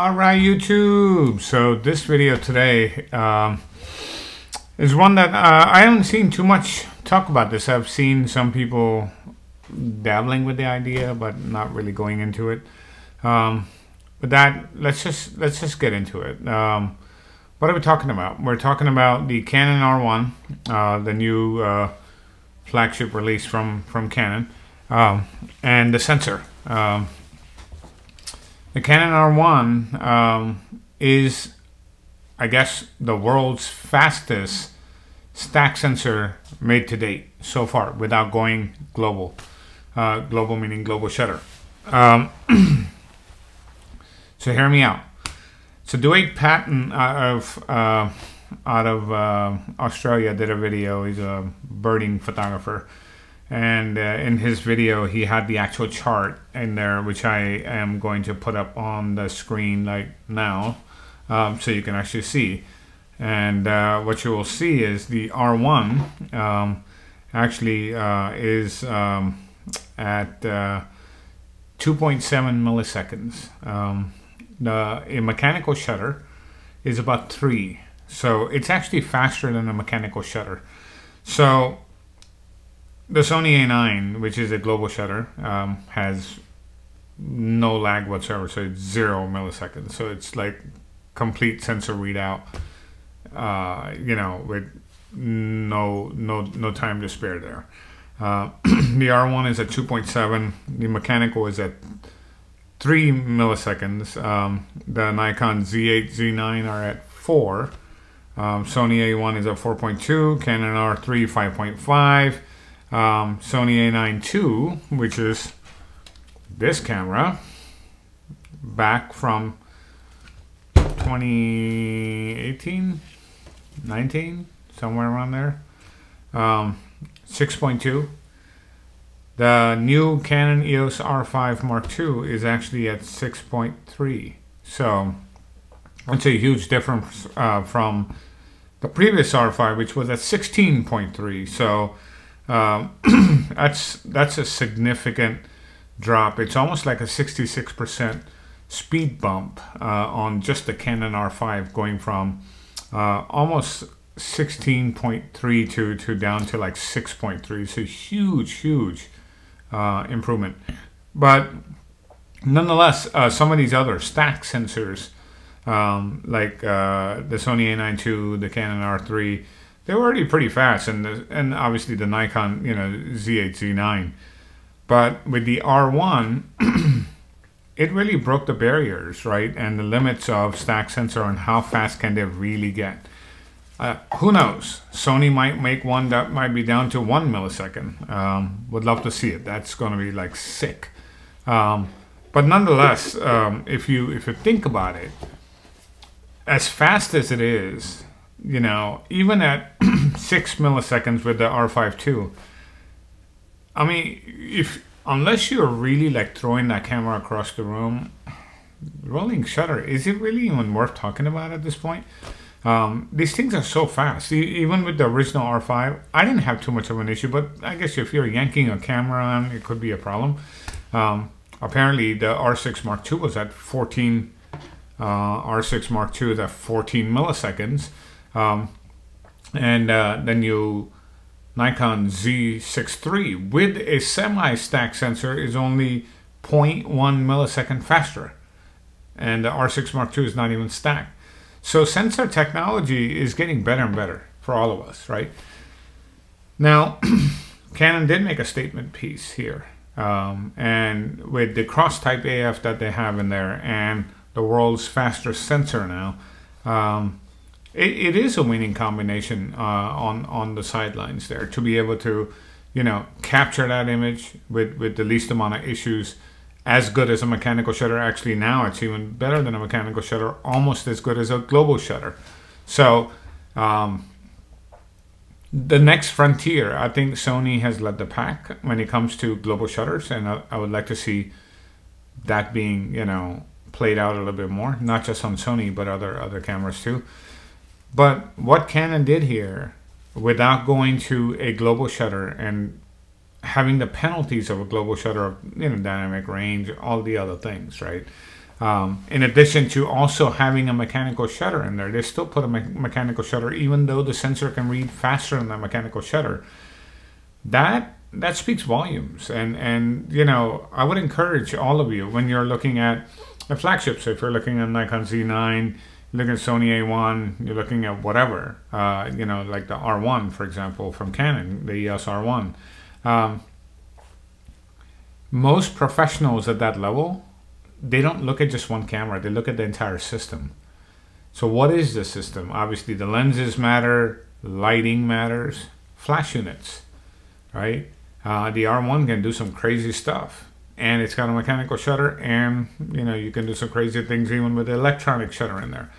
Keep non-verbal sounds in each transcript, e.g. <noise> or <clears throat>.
All right, YouTube. So this video today um, is one that uh, I haven't seen too much talk about this. I've seen some people dabbling with the idea, but not really going into it. Um, with that, let's just let's just get into it. Um, what are we talking about? We're talking about the Canon R1, uh, the new uh, flagship release from from Canon, um, and the sensor. The Canon R1 um, is, I guess, the world's fastest stack sensor made to date so far without going global. Uh, global meaning global shutter. Um, <clears throat> so hear me out. So Duade Paton out of uh, out of uh, Australia did a video. He's a birding photographer and uh, in his video he had the actual chart in there which I am going to put up on the screen like now um, so you can actually see. And uh, what you will see is the R1 um, actually uh, is um, at uh, 2.7 milliseconds. Um, the a mechanical shutter is about 3 so it's actually faster than a mechanical shutter. So the Sony A9, which is a global shutter, um, has no lag whatsoever, so it's zero milliseconds. So it's like complete sensor readout. Uh, you know, with no no no time to spare there. Uh, <clears throat> the R1 is at 2.7. The mechanical is at three milliseconds. Um, the Nikon Z8, Z9 are at four. Um, Sony A1 is at 4.2. Canon R3 5.5 um, Sony A9 II, which is this camera, back from 2018, 19, somewhere around there. Um, 6.2. The new Canon EOS R5 Mark II is actually at 6.3. So it's a huge difference uh, from the previous R5, which was at 16.3. So um, <clears throat> that's that's a significant drop. It's almost like a 66% speed bump uh, on just the Canon R5 going from uh, almost 16.3 to, to down to like 6.3. So huge, huge uh, improvement. But nonetheless, uh, some of these other stack sensors um, like uh, the Sony A9 II, the Canon R3, they were already pretty fast, and the, and obviously the Nikon, you know, Z8, Z9. But with the R1, <clears throat> it really broke the barriers, right, and the limits of stack sensor on how fast can they really get. Uh, who knows? Sony might make one that might be down to one millisecond. Um, would love to see it. That's going to be like sick. Um, but nonetheless, um, if you if you think about it, as fast as it is, you know, even at <clears throat> six milliseconds with the R5 II, I mean, if unless you're really like throwing that camera across the room, rolling shutter, is it really even worth talking about at this point? Um, these things are so fast. Even with the original R5, I didn't have too much of an issue, but I guess if you're yanking a camera on, it could be a problem. Um, apparently, the R6 Mark II was at 14, uh, R6 Mark II is at 14 milliseconds. Um, and uh, then you Nikon Z6 with a semi-stack sensor is only 0.1 millisecond faster. And the R6 Mark II is not even stacked. So sensor technology is getting better and better for all of us, right? Now, <clears throat> Canon did make a statement piece here. Um, and with the cross type AF that they have in there and the world's fastest sensor now, um, it, it is a winning combination uh, on on the sidelines there to be able to, you know, capture that image with with the least amount of issues, as good as a mechanical shutter. Actually, now it's even better than a mechanical shutter, almost as good as a global shutter. So. Um, the next frontier, I think Sony has led the pack when it comes to global shutters, and I, I would like to see that being, you know, played out a little bit more, not just on Sony but other other cameras too. But what Canon did here, without going to a global shutter and having the penalties of a global shutter of you know dynamic range, all the other things, right? Um, in addition to also having a mechanical shutter in there, they still put a me- mechanical shutter, even though the sensor can read faster than the mechanical shutter. That that speaks volumes, and and you know I would encourage all of you when you're looking at the flagships. If you're looking at Nikon Z9, looking at Sony A1, you're looking at whatever, uh, you know, like the R1, for example, from Canon, the EOS R1. Um, most professionals at that level they don't look at just one camera, they look at the entire system. So, what is the system? Obviously, the lenses matter, lighting matters, flash units, right? Uh, the R1 can do some crazy stuff, and it's got a mechanical shutter, and you know you can do some crazy things even with the electronic shutter in there,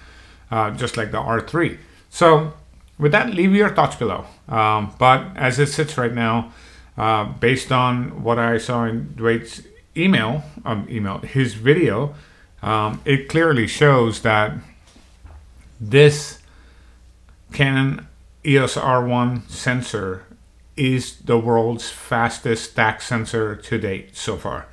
uh, just like the R3. So, with that, leave your thoughts below. Um, but as it sits right now, uh, based on what I saw in Duade's email, um, email his video, um, it clearly shows that this Canon EOS R1 sensor is the world's fastest stack sensor to date so far.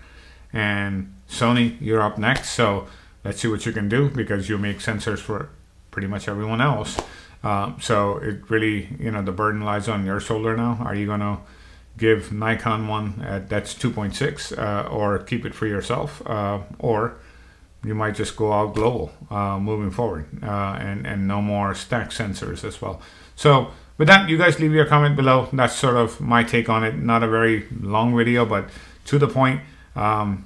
And Sony, you're up next, so let's see what you can do because you make sensors for pretty much everyone else. Um, so it really, you know, the burden lies on your shoulder now. Are you going to give Nikon one at, that's 2.6 uh, or keep it for yourself uh, or you might just go out global uh, moving forward uh, and, and no more stack sensors as well. So with that, you guys leave your comment below. That's sort of my take on it. Not a very long video, but to the point. Um,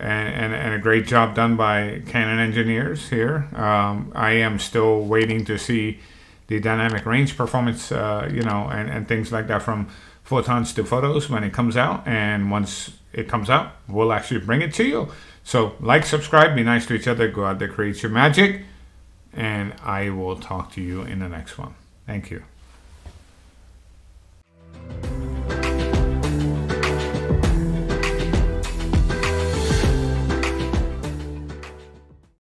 and, and, and, a great job done by Canon engineers here. Um, I am still waiting to see the dynamic range performance, uh, you know, and, and things like that from photons to photos when it comes out. And once it comes out, we'll actually bring it to you. So like, subscribe, be nice to each other, go out there, create your magic. And I will talk to you in the next one. Thank you.